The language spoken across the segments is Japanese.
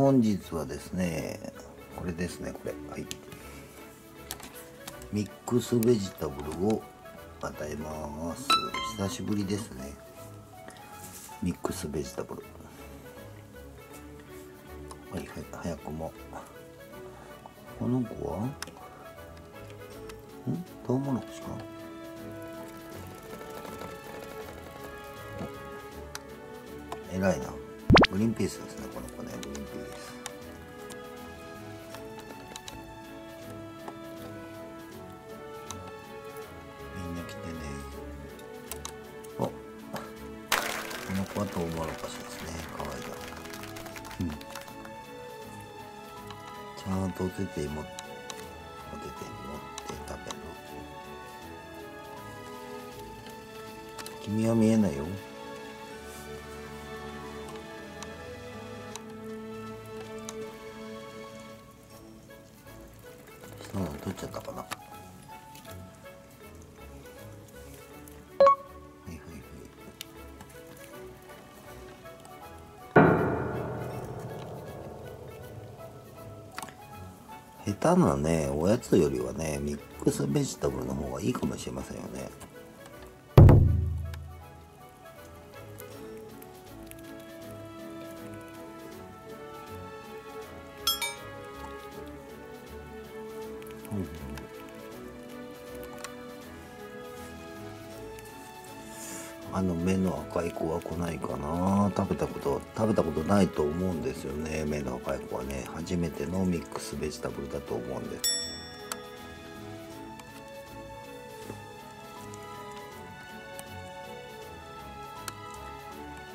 本日はですねこれですねこれ。はい。ミックスベジタブルを与えます。久しぶりですね。ミックスベジタブル。はいはい早くも。この子は？ん？トウモロコシか？えらいな。グリーンピースですねこの子ね。グリーンピース。みんな来てね。お。この子はトウモロコシですね。かわいいなうん。ちゃんとお手手に持って持って食べる君は見えないよ。うん取っちゃったかな。はいはいはい。下手なねおやつよりはねミックスベジタブルの方がいいかもしれませんよね。あの目の赤い子は来ないかな。食べたこと食べたことないと思うんですよね。目の赤い子はね。初めてのミックスベジタブルだと思うんです。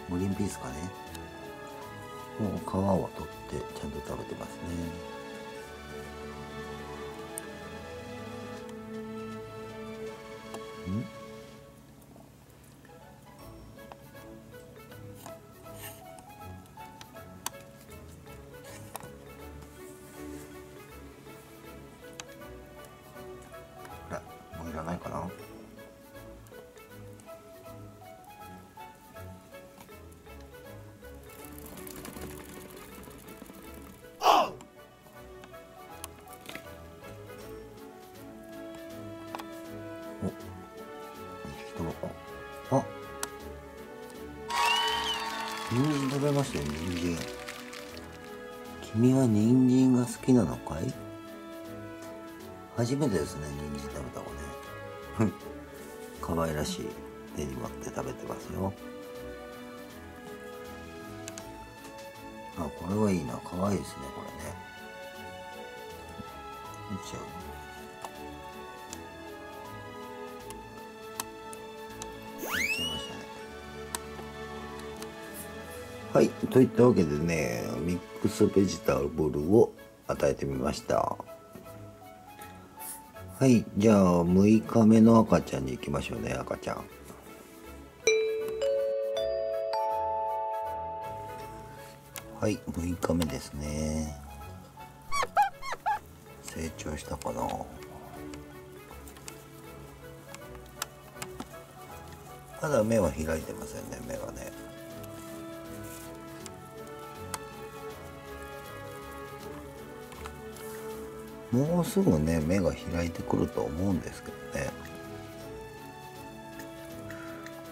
グリーンピースかね。もう皮を取ってちゃんと食べてますね。お。人のあ人参食べましたよ人参。君は人参が好きなのかい？初めてですね人参食べた子ね。可愛らしい手に持って食べてますよ。あこれはいいな。可愛いですねこれね。いっちゃう。いっちゃいましたねはいといったわけでねミックスベジタブルを与えてみましたはい、じゃあ6日目の赤ちゃんに行きましょうね、赤ちゃん。はい、6日目ですね。成長したかな。まだ目は開いてませんね、目はね。もうすぐね目が開いてくると思うんですけどね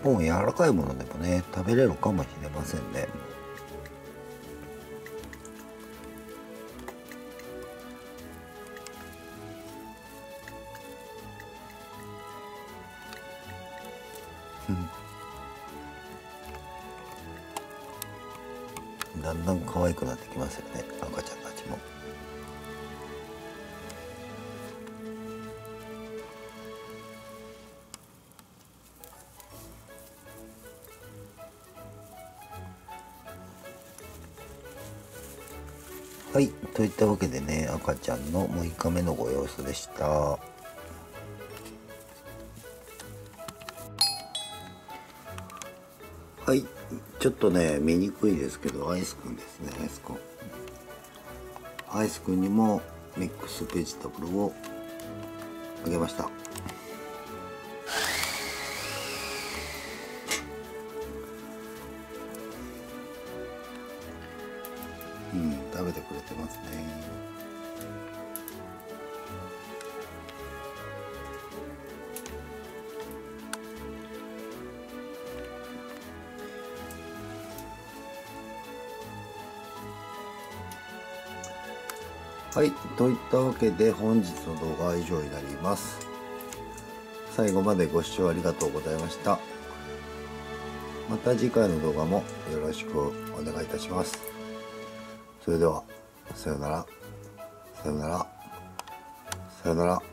もう柔らかいものでもね食べれるかもしれませんねうんだんだん可愛くなってきますよね赤ちゃんたちも。はい、といったわけでね、赤ちゃんの6日目のご様子でした。はい、ちょっとね、見にくいですけど、アイスくんですね、アイスくん。アイスくんにもミックスベジタブルをあげました。うん食べてくれてますねはい、といったわけで本日の動画は以上になります。最後までご視聴ありがとうございました。また次回の動画もよろしくお願いいたします。それでは、さよなら、さよなら、さよなら。